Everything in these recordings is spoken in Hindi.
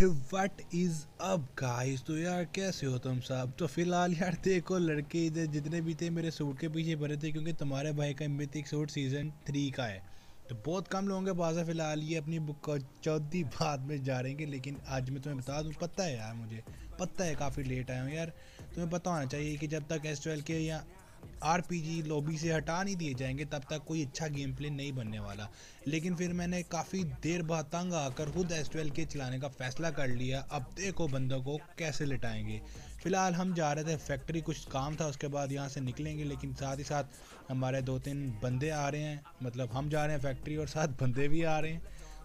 वट इज़ अब गाइस तो यार, कैसे हो तुम साहब तो फ़िलहाल यार, देखो, लड़के इधर जितने भी थे, मेरे सूट के पीछे भरे थे, क्योंकि तुम्हारे भाई का मिथिक सूट सीज़न थ्री का है। तो बहुत कम लोगों के पास है, फ़िलहाल ये अपनी बुक को चौथी बात में जा रहे हैं लेकिन आज मैं तुम्हें बता दूँ, पता है यार मुझे, पता है, काफ़ी लेट आया हूँ। यार, तुम्हें पता होना चाहिए कि जब तक एस के या आरपीजी लॉबी से हटा नहीं दिए जाएँगे, तब तक कोई अच्छा गेम प्ले नहीं बनने वाला। लेकिन फिर मैंने काफ़ी देर बाद तंग आकर खुद एस के चलाने का फैसला कर लिया। अब देखो बंदों को कैसे लिटाएँगे। फ़िलहाल हम जा रहे थे फैक्ट्री कुछ काम था, उसके बाद यहाँ से निकलेंगे, लेकिन साथ ही साथ हमारे दो तीन बंदे आ रहे हैं। मतलब हम जा रहे हैं फैक्ट्री और साथ बंदे भी आ रहे हैं।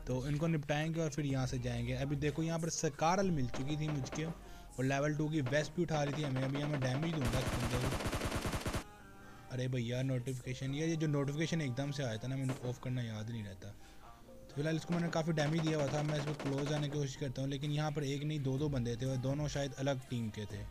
तो इनको निपटाएँगे और फिर यहाँ से जाएँगे। अभी देखो यहाँ पर सकारल मिल चुकी थी मुझके, और लेवल टू की वेस्ट भी उठा रही थी। हमें अभी हमें डैमेज दूँगा अरे भैया नोटिफिकेशन ये जो नोटिफिकेशन एकदम से आया था ना, मैंने ऑफ़ करना याद नहीं रहता। तो फ़िलहाल इसको मैंने काफ़ी डैमेज दिया हुआ था, मैं इसको क्लोज आने की कोशिश करता हूँ, लेकिन यहाँ पर एक नहीं दो दो बंदे थे, और दोनों शायद अलग टीम के थे।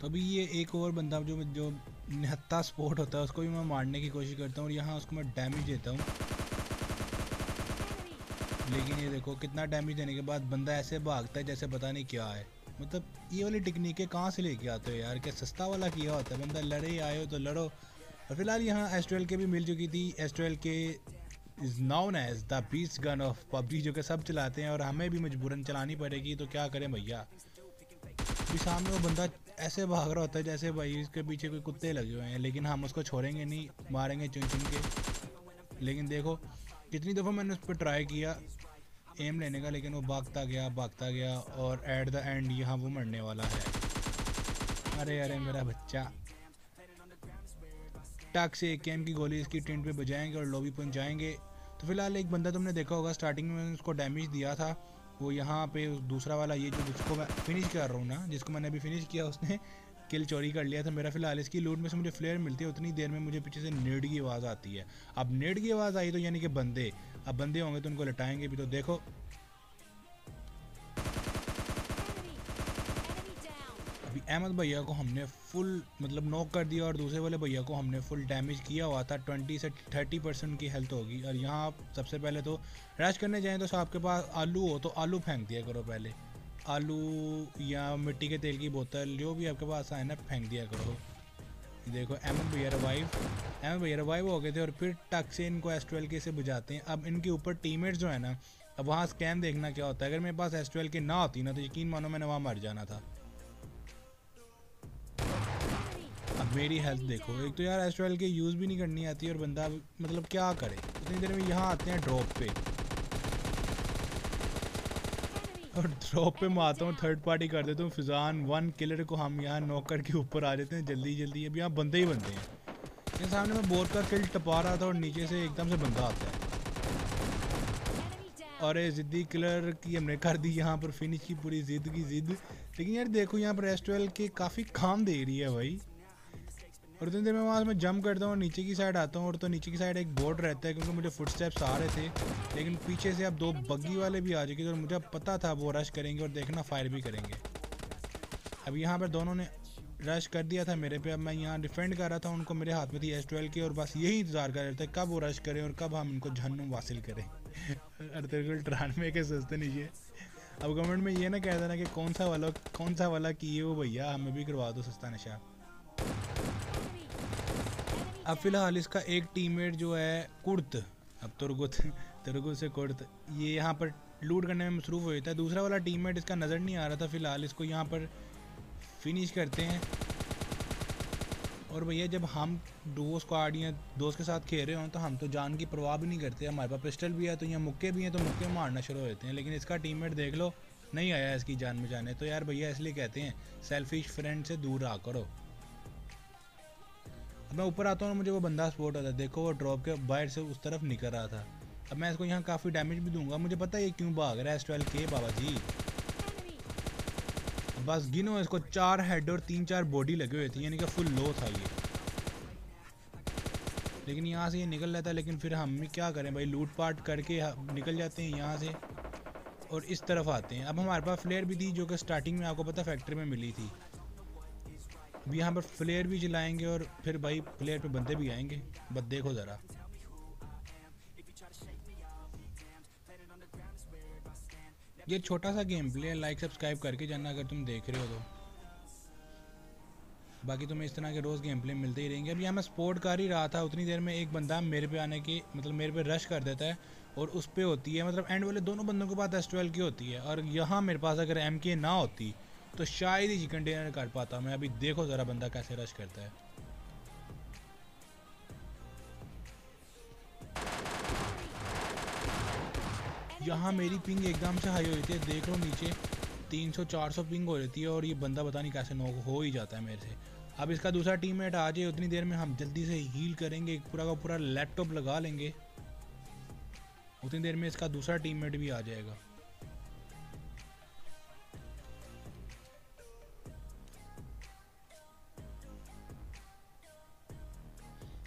तो अभी ये एक और बंदा जो जो निहत्ता स्पोर्ट होता है, उसको भी मैं मारने की कोशिश करता हूँ, और यहाँ उसको मैं डैमेज देता हूँ। लेकिन ये देखो, कितना डैमेज देने के बाद बंदा ऐसे भागता है जैसे पता नहीं क्या है। मतलब ये वाली टेक्निकें कहाँ से लेके आते हो यार? क्या सस्ता वाला किया होता है? बंदा लड़े आए हो तो लड़ो। और फ़िलहाल यहाँ एस के भी मिल चुकी थी। S K is known as the beach gun of PUBG, जो कि सब चलाते हैं और हमें भी मजबूरन चलानी पड़ेगी तो क्या करें भैया? अभी सामने वो बंदा ऐसे भाग रहा होता है जैसे भाई इसके पीछे कोई कुत्ते लगे हुए हैं, लेकिन हम उसको छोड़ेंगे नहीं, मारेंगे चुन चुन के। लेकिन देखो, कितनी दफ़ा मैंने उस पर ट्राई किया एम लेने का, लेकिन वो भागता गया भागता गया और एट द एंड यहाँ वो मरने वाला है। अरे अरे, मेरा बच्चा। टक से एक एम की गोली इसकी टेंट पे बजाएँगे और लॉबी पहुँचाएँगे तो फ़िलहाल एक बंदा तुमने देखा होगा स्टार्टिंग में उसको डैमेज दिया था। वो यहाँ पे दूसरा वाला, ये जो जिसको मैं फिनिश कर रहा हूँ ना, जिसको मैंने अभी फिनिश किया उसने किल चोरी कर लिया था। मेरा फ़िलहाल इसकी लूट में से मुझे फ्लेयर मिलती है, उतनी देर में मुझे पीछे से नेट की आवाज़ आती है। अब नेट की आवाज़ आई तो यानी कि बंदे। अब बंदे होंगे तो उनको लटाएँगे भी तो देखो। अभी अहमद भैया को हमने फुल मतलब नॉक कर दिया और दूसरे वाले भैया को हमने फुल डैमेज किया हुआ था। ट्वेंटी से थर्टी परसेंट की हेल्थ होगी। और यहाँ आप सबसे पहले तो रश करने जाएँ तो आपके पास आलू हो तो आलू फेंक दिया करो पहले। आलू या मिट्टी के तेल की बोतल, जो भी आपके पास आए ना, फेंक दिया करो। देखो, एम एम भैया रिवाइव एम भैया रिवाइव हो गए थे और फिर टक से इनको एस ट्वेल्व के से बुझाते हैं। अब इनके ऊपर टीममेट्स जो है ना, अब वहाँ स्कैन देखना क्या होता है। अगर मेरे पास एस ट्वेल्व के ना होती ना तो यकीन मानो मैंने वहाँ मर जाना था। अब मेरी हेल्थ देखो। एक तो यार एस ट्वेल्व के यूज़ भी नहीं करनी आती और बंदा मतलब क्या करे? उतनी देर में यहाँ आते हैं ड्रॉप पे। और ड्रॉप पे मारता हूँ थर्ड पार्टी कर देता हूँ। फिजान वन किलर को हम यहाँ नौकर के ऊपर आ जाते हैं, जल्दी जल्दी। अब यहाँ बंदे ही बंदे हैं। ये सामने मैं बोर का किल टपा रहा था और नीचे से एकदम से बंदा आता है। और ज़िद्दी किलर की हमने कर दी यहाँ पर फिनिश की पूरी ज़िद की ज़िद। लेकिन यार देखो, यहाँ पर एस के काफ़ी काम दे रही है भाई। और उतनी देर में वहाँ मैं जंप करता हूँ और नीचे की साइड आता हूँ और तो नीचे की साइड एक बोर्ड रहता है क्योंकि मुझे फुट स्टेप्स आ रहे थे। लेकिन पीछे से अब दो बग्गी वाले भी आ चुके थे और मुझे पता था वो रश करेंगे और देखना फायर भी करेंगे। अब यहाँ पर दोनों ने रश कर दिया था मेरे पे। अब मैं यहाँ डिफेंड कर रहा था, उनको मेरे हाथ में थी एस ट्वेल्व की और बस यही इंतज़ार कर रहे थे, कब वो रश करें और कब हम इनको झन्नू हासिल करें। अरे तेरे को ट्रानवे के सस्ते नीचे अब गवर्नमेंट में ये ना कह देना कि कौन सा वाला कौन सा वाला किए वो भैया, हमें भी करवा दो सस्ता नशा। अब फ़िलहाल इसका एक टीममेट जो है, कुर्त। अब तुरगुत तुरगुत से कुर्त। ये यहाँ पर लूट करने में मसरूफ़ हो जाता है। दूसरा वाला टीममेट इसका नज़र नहीं आ रहा था फ़िलहाल। इसको यहाँ पर फिनिश करते हैं। और भैया, जब हम दो स्क्वाड या दोस्त के साथ खेल रहे हों तो हम तो जान की परवाह भी नहीं करते। हमारे पास पिस्टल भी है तो यहाँ मुक्के भी हैं तो मुक्के मारना शुरू हो जाते हैं। लेकिन इसका टीममेट देख लो, नहीं आया इसकी जान बचाने तो यार भैया, इसलिए कहते हैं सेल्फिश फ्रेंड से दूर रहा करो। अब मैं ऊपर आता हूँ मुझे वो बंदा स्पोर्ट होता है। देखो, वो ड्रॉप के बाहर से उस तरफ़ निकल रहा था। अब मैं इसको यहाँ काफ़ी डैमेज भी दूँगा। मुझे पता है ये क्यों भाग रहा है एस ट्वेल्व के बाबा जी। बस गिनो इसको, चार हेड और तीन चार बॉडी लगे हुए थे, यानी कि फुल लो था ये। लेकिन यहाँ से ये निकल जाता है लेकिन फिर हम क्या करें भाई? लूट पाट करके निकल जाते हैं यहाँ से और इस तरफ़ आते हैं। अब हमारे पास फ्लेयर भी थी, जो कि स्टार्टिंग में आपको पता फैक्ट्री में मिली थी। यहाँ पर फ्लेयर भी चलाएँगे और फिर भाई फ्लेयर पे बंदे भी आएँगे। बस देखो ज़रा। ये छोटा सा गेम प्ले लाइक सब्सक्राइब करके जाना अगर तुम देख रहे हो तो। बाकी तुम्हें इस तरह के रोज़ गेम प्ले मिलते ही रहेंगे। अभी यहाँ मैं स्पोर्ट कर ही रहा था, उतनी देर में एक बंदा मेरे पे आने की मतलब मेरे पे रश कर देता है और उस पर होती है मतलब एंड वाले दोनों बंदों के पास एस ट्वेल्व की होती है। और यहाँ मेरे पास अगर एम के ना होती तो शायद ही चिकन डिनर कर पाता मैं। अभी देखो ज़रा बंदा कैसे रश करता है। यहाँ मेरी पिंग एकदम से हाई हो रही थी देख लो नीचे 300 400 पिंग हो रही है और ये बंदा पता नहीं कैसे नॉक हो ही जाता है मेरे से। अब इसका दूसरा टीममेट आ जाए उतनी देर में, हम जल्दी से हील करेंगे, पूरा का पूरा लैपटॉप लगा लेंगे। उतनी देर में इसका दूसरा टीममेट भी आ जाएगा।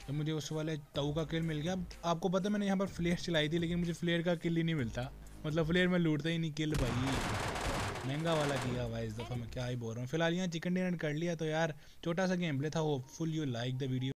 तो मुझे उस वाले ताऊ का किल मिल गया। आपको पता है मैंने यहाँ पर फ्लेयर चलाई थी, लेकिन मुझे फ्लेयर का किल ही नहीं मिलता। मतलब फ्लेयर में लूटता ही नहीं किल भाई। महँगा वाला किया हुआ इस दफ़ा, मैं क्या ही बोल रहा हूँ। फ़िलहाल यहाँ चिकन डिनर कर लिया तो यार छोटा सा गेम प्ले था hopefully you like the video